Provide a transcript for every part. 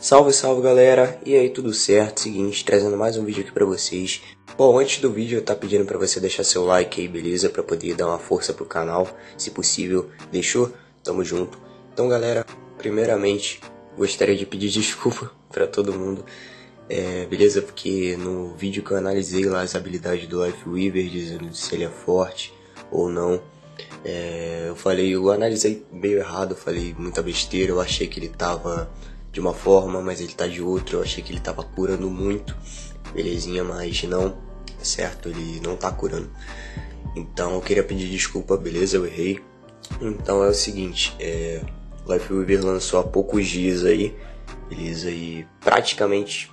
Salve, salve galera! E aí, tudo certo? Seguinte, trazendo mais um vídeo aqui pra vocês. Bom, antes do vídeo eu tá pedindo pra você deixar seu like aí, beleza? Pra poder dar uma força pro canal, se possível. Deixou? Tamo junto. Então galera, primeiramente, gostaria de pedir desculpa pra todo mundo. É, beleza? Porque no vídeo que eu analisei lá as habilidades do Life Weaver, dizendo se ele é forte ou não. É, eu falei, eu analisei meio errado, eu falei muita besteira, eu achei que ele tava de uma forma, mas ele tá de outra. Eu achei que ele tava curando muito, belezinha, mas não, certo? Ele não tá curando. Então eu queria pedir desculpa, beleza? Eu errei. Então é o seguinte, é, Life Weaver lançou há poucos dias aí, beleza? E praticamente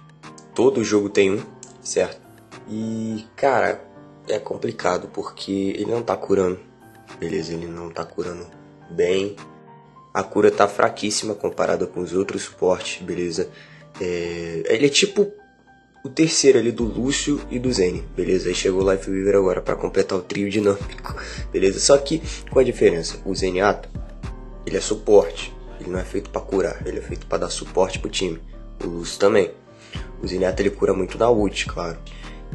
todo jogo tem um, certo? E cara, é complicado porque ele não tá curando, beleza? Ele não tá curando bem a cura tá fraquíssima comparada com os outros suportes, beleza? É, ele é tipo o terceiro ali do Lúcio e do Zen, beleza? Aí chegou o Life Weaver agora para completar o trio dinâmico, beleza? Só que com a diferença, o Zenyatta, ele é suporte, ele não é feito para curar, ele é feito para dar suporte pro time. O Lúcio também. O Zenyatta ele cura muito na ult, claro.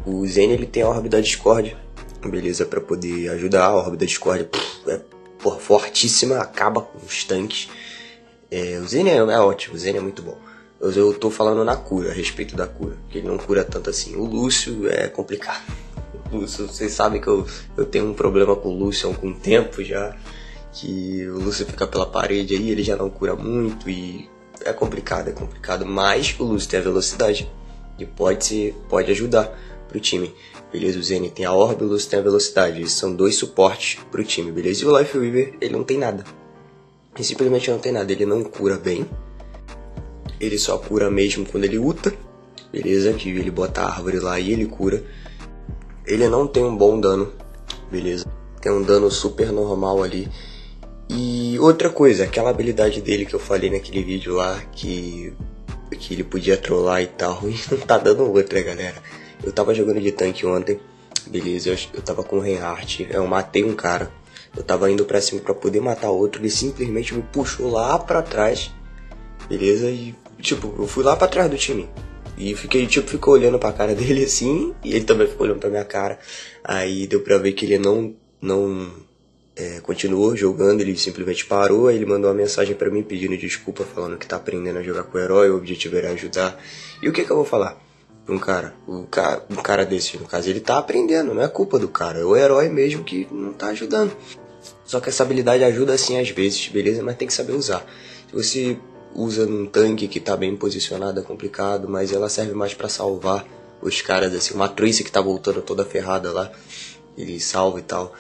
O Zen ele tem a orbe da Discord, beleza? para poder ajudar. A orbe da Discord é porra, fortíssima, acaba com os tanques. É, o Zen é, é, ótimo, o Zen é muito bom. Eu, eu tô falando na cura, a respeito da cura, que ele não cura tanto assim. O Lúcio é complicado. O Lúcio, vocês sabem que eu, eu tenho um problema com o Lúcio há algum tempo já. Que o Lúcio fica pela parede aí, ele já não cura muito e é complicado, é complicado. Mas o Lúcio tem a velocidade e pode, pode ajudar pro time. Beleza, o Zen tem a Orb, o Lúcio tem a velocidade. Eles são dois suportes pro time, beleza? E o Life Weaver, ele não tem nada. Ele simplesmente não tem nada. Ele não cura bem. Ele só cura mesmo quando ele luta. Beleza? Que ele bota a árvore lá e ele cura. Ele não tem um bom dano. Beleza? Tem um dano super normal ali. E outra coisa, aquela habilidade dele que eu falei naquele vídeo lá, que, que ele podia trollar e tal, e não tá dando outra, galera. Eu tava jogando de tanque ontem, beleza, eu, eu tava com o Reinhardt, eu matei um cara. Eu tava indo pra cima pra poder matar outro, ele simplesmente me puxou lá pra trás, beleza? E, tipo, eu fui lá pra trás do time. E fiquei, tipo, ficou olhando pra cara dele assim, e ele também ficou olhando pra minha cara. Aí deu pra ver que ele não, não é, continuou jogando, ele simplesmente parou, aí ele mandou uma mensagem para mim pedindo desculpa, falando que tá aprendendo a jogar com o herói, o objetivo era ajudar. E o que que eu vou falar? Um cara. O cara, um cara desse, no caso, ele tá aprendendo, não é culpa do cara, é o herói mesmo que não tá ajudando. Só que essa habilidade ajuda assim às vezes, beleza? Mas tem que saber usar. Se você usa num tanque que tá bem posicionado, é complicado, mas ela serve mais para salvar os caras, assim, uma Tracy que tá voltando toda ferrada lá, ele salva e tal.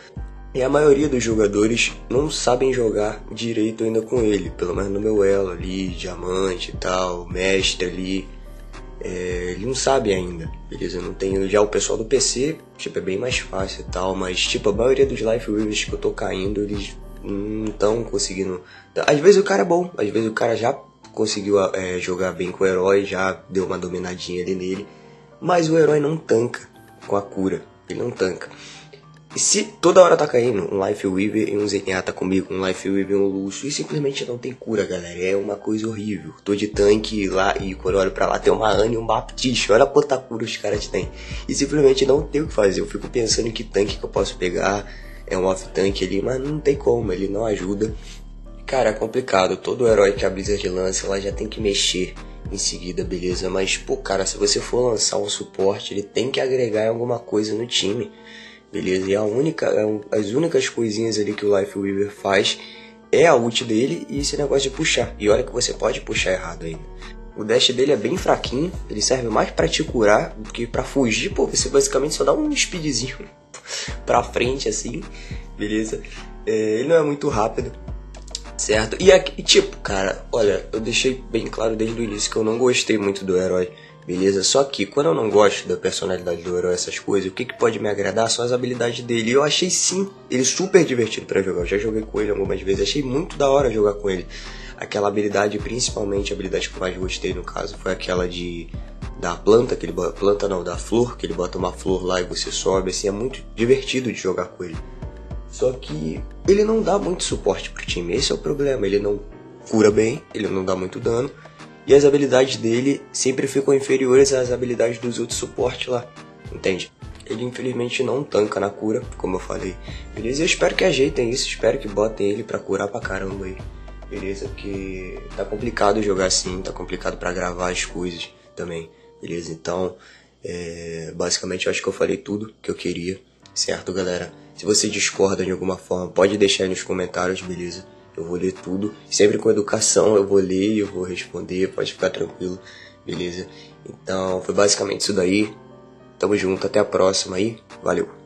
E a maioria dos jogadores não sabem jogar direito ainda com ele, pelo menos no meu elo ali, diamante e tal, mestre ali, é, ele não sabe ainda, beleza? Não tenho já o pessoal do PC, tipo, é bem mais fácil e tal, mas tipo, a maioria dos Life Weavers que eu tô caindo, eles não estão conseguindo. Às vezes o cara é bom, às vezes o cara já conseguiu é, jogar bem com o herói, já deu uma dominadinha ali nele, mas o herói não tanca com a cura, ele não tanca. E se toda hora tá caindo um Life Weaver e um Zenyatta comigo, um Life Weaver e um Lúcio, e simplesmente não tem cura, galera. É uma coisa horrível. Tô de tanque lá e quando eu olho pra lá tem uma Anne e um Baptiste. Olha quanta cura os caras têm. E simplesmente não tem o que fazer. Eu fico pensando em que tanque que eu posso pegar. É um off-tank ali, mas não tem como, ele não ajuda. Cara, é complicado. Todo herói que a Blizzard lança, ela já tem que mexer em seguida, beleza? Mas, pô, cara, se você for lançar um suporte, ele tem que agregar alguma coisa no time beleza? E a única, é as únicas coisinhas ali que o Life Weaver faz é a ult dele e esse negócio de puxar. E olha que você pode puxar errado ainda. O dash dele é bem fraquinho, ele serve mais para te curar do que para fugir, pô, você basicamente só dá um speedzinho pra frente assim, beleza? É, ele não é muito rápido, certo? E, aqui, tipo, cara, olha, eu deixei bem claro desde o início que eu não gostei muito do herói beleza? Só que quando eu não gosto da personalidade do herói, essas coisas, o que, que pode me agradar são as habilidades dele. E eu achei sim ele super divertido para jogar. Eu já joguei com ele algumas vezes, achei muito da hora jogar com ele. Aquela habilidade, principalmente a habilidade que eu mais gostei no caso, foi aquela de da planta, que ele bota, planta não, da flor, que ele bota uma flor lá e você sobe, assim, é muito divertido de jogar com ele. Só que ele não dá muito suporte pro time, esse é o problema, ele não cura bem, ele não dá muito dano e as habilidades dele sempre ficam inferiores às habilidades dos outros suportes lá, entende? Ele infelizmente não tanca na cura, como eu falei. Beleza? Eu espero que ajeitem isso, espero que botem ele pra curar pra caramba aí. Beleza? Porque tá complicado jogar assim, tá complicado para gravar as coisas também. Beleza? Então, é, basicamente eu acho que eu falei tudo que eu queria, certo, galera? Se você discorda de alguma forma, pode deixar aí nos comentários, beleza? Eu vou ler tudo, sempre com educação eu vou ler e eu vou responder, pode ficar tranquilo, beleza? Então, foi basicamente isso daí. Tamo junto, até a próxima aí. Valeu.